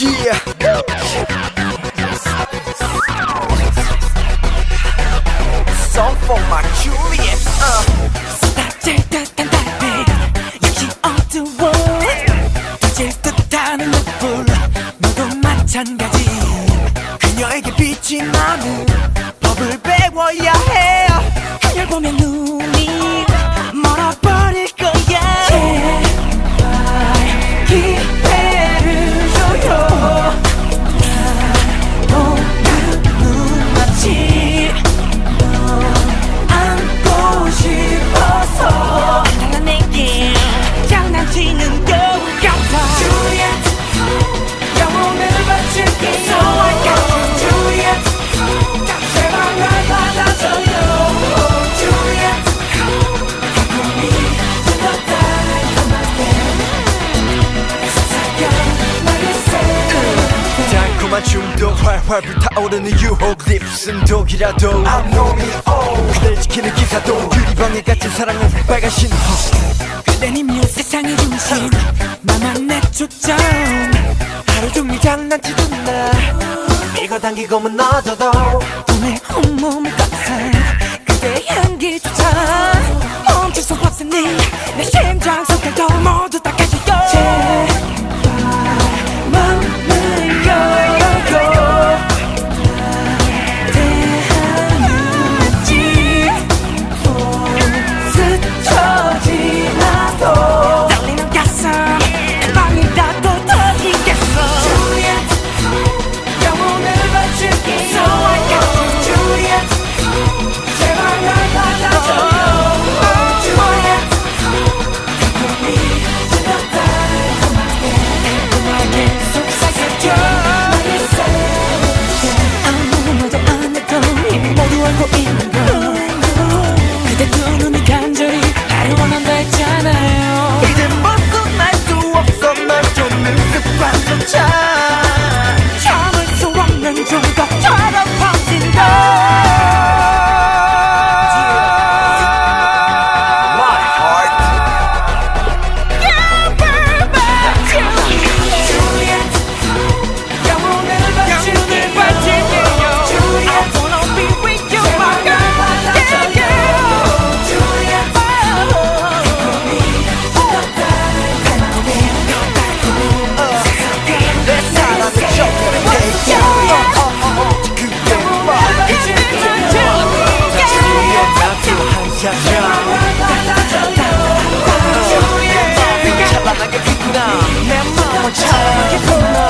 Song for my Juliet. Uh. 듯한 달빛 역시 어두워 터질 듯한 눈불 너도 마찬가지 그녀에게 빛이 나는 법을 배워야 해. 그녀를 보면 눈이 멀어버 활활 불타오르는 유혹. 립슨 독이라도 앞놈이 오 그댈 지키는 기사도 유리방에 갇힌 사랑은 빨간 신호. 그댄 이미 세상의 중심. 나만 내 초점. 하루 종일 장난치던 나. 밀고 당기고 무너져도. 오늘 온몸을 꽉 Everyone on the 편하게 피구나 내 마음은 차갑게 불러